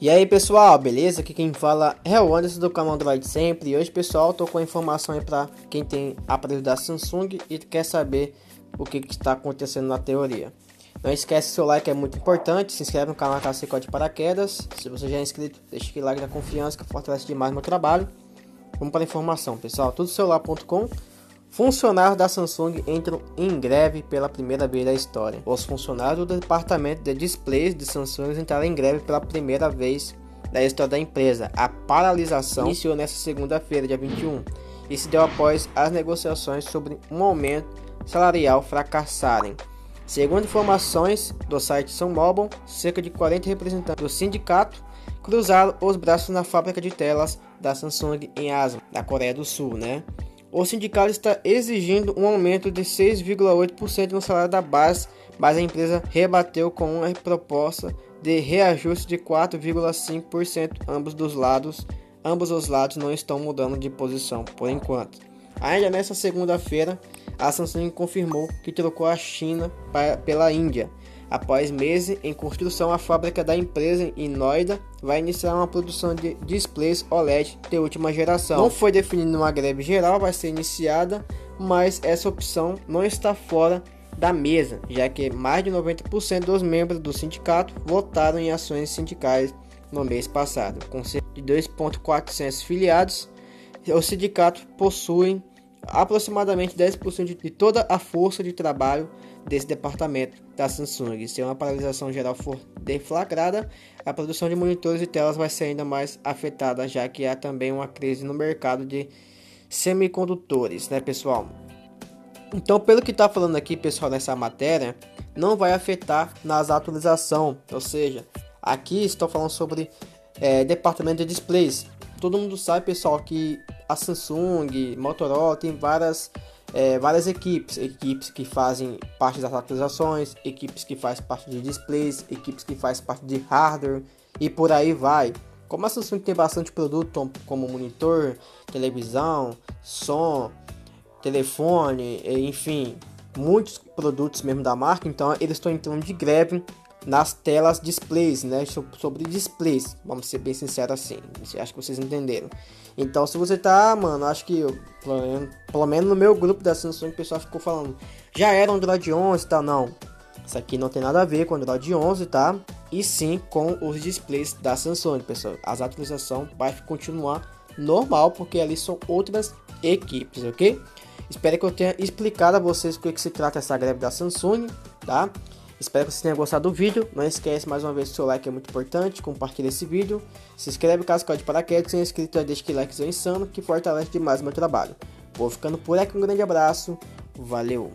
E aí pessoal, beleza? Aqui quem fala é o Anderson do canal Android Sempre. E hoje pessoal, tô com a informação aí pra quem tem aparelho da Samsung e quer saber o que, está acontecendo na teoria. Não esquece seu like é muito importante, se inscreve no canal você de paraquedas. Se você já é inscrito, deixa aquele like da confiança que fortalece demais meu trabalho. Vamos para a informação pessoal, tudocelular.com Funcionários da Samsung entram em greve pela primeira vez da história. Os funcionários do departamento de displays de Samsung entraram em greve pela primeira vez da história da empresa. A paralisação iniciou nesta segunda-feira, dia 21, e se deu após as negociações sobre um aumento salarial fracassarem. Segundo informações do site São Mobile, cerca de 40 representantes do sindicato cruzaram os braços na fábrica de telas da Samsung em Asa, da Coreia do Sul, né? O sindicato está exigindo um aumento de 6,8% no salário da base, mas a empresa rebateu com uma proposta de reajuste de 4,5%. Ambos dos lados, ambos os lados não estão mudando de posição por enquanto. Ainda nesta segunda-feira, a Samsung confirmou que trocou a China pela Índia Após meses em construção, a fábrica da empresa em Noida vai iniciar uma produção de displays OLED de última geração. Não foi definida uma greve geral, vai ser iniciada, mas essa opção não está fora da mesa, já que mais de 90% dos membros do sindicato votaram em ações sindicais no mês passado. Com cerca de 2.400 filiados, o sindicato possui aproximadamente 10% de toda a força de trabalho desse departamento da Samsung. Se uma paralisação geral for deflagrada, a produção de monitores e telas vai ser ainda mais afetada, já que há também uma crise no mercado de semicondutores, né, pessoal? Então, pelo que está falando aqui, pessoal, nessa matéria, não vai afetar nas atualizações, ou seja, aqui estou falando sobre é, departamento de displays. Todo mundo sabe, pessoal, que a Samsung, Motorola tem várias é, várias equipes, equipes que fazem parte das atualizações, equipes que fazem parte de displays, equipes que fazem parte de hardware e por aí vai. Como a Samsung tem bastante produto como monitor, televisão, som, telefone, enfim, muitos produtos mesmo da marca, então eles estão entrando de greve nas telas displays, né? Sobre displays, vamos ser bem sinceros assim. Acho que vocês entenderam. Então, se você tá, mano, acho que pelo, menos no meu grupo da Samsung, o pessoal ficou falando, já era Android 11 e tal, não. Isso aqui não tem nada a ver com Android 11, tá? E sim com os displays da Samsung, pessoal. As atualizações vai continuar normal, porque ali são outras equipes, ok? Espero que eu tenha explicado a vocês o que, que se trata essa greve da Samsung, tá? Espero que vocês tenham gostado do vídeo. Não esquece mais uma vez o seu like é muito importante. Compartilhe esse vídeo. Se inscreve caso caiu de paraquedas. Se é inscrito, deixa aquele likezão insano que fortalece demais o meu trabalho. Vou ficando por aqui. Um grande abraço. Valeu!